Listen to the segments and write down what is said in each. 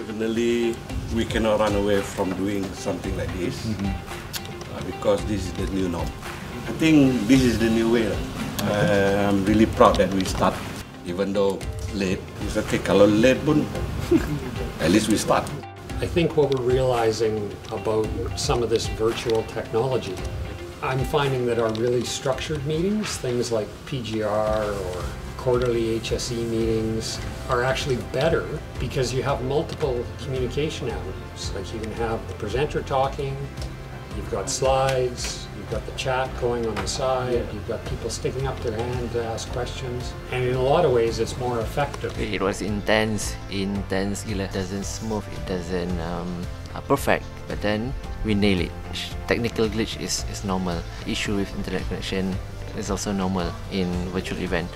Definitely, we cannot run away from doing something like this uh, because this is the new norm. I think this is the new way. Uh, I'm really proud that we start, even though late. It's okay, kalau late pun, at least we start. I think what we're realizing about some of this virtual technology, I'm finding that our really structured meetings, things like PGR or quarterly HSE meetings, are actually better because you have multiple communication avenues. Like you can have the presenter talking, you've got slides, you've got the chat going on the side, you've got people sticking up their hand to ask questions, and in a lot of ways it's more effective. It was intense, intense it Doesn't smooth, it doesn't um, uh, perfect. But then we nail it. Technical glitch is, is normal. Issue with internet connection is also normal in virtual event.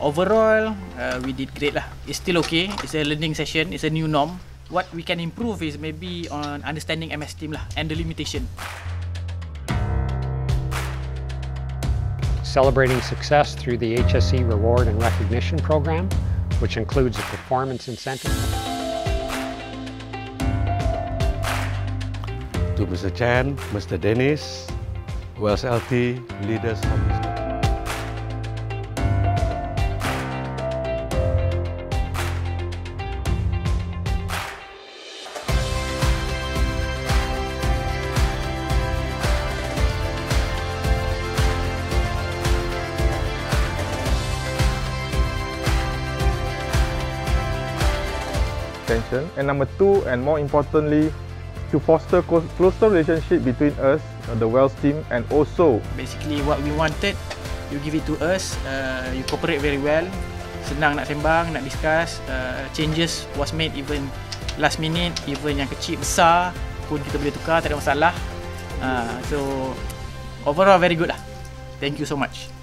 Overall uh, we did great lah it's still okay it's a learning session it's a new norm what we can improve is maybe on understanding MS Team lah and the limitation celebrating success through the HSE Reward and Recognition Program, which includes a performance incentive. To Mr. Chan, Mr. Dennis, Wells LT, leaders extension. And number two, and more importantly, to foster close- closer relationship between us, uh, the Wells team, and also basically what we wanted you give it to us uh, you cooperate very well. Senang nak sembang nak discuss uh, changes was made even last minute even yang kecil besar pun kita boleh tukar tak ada masalah. Uh, so overall very good lah. Thank you so much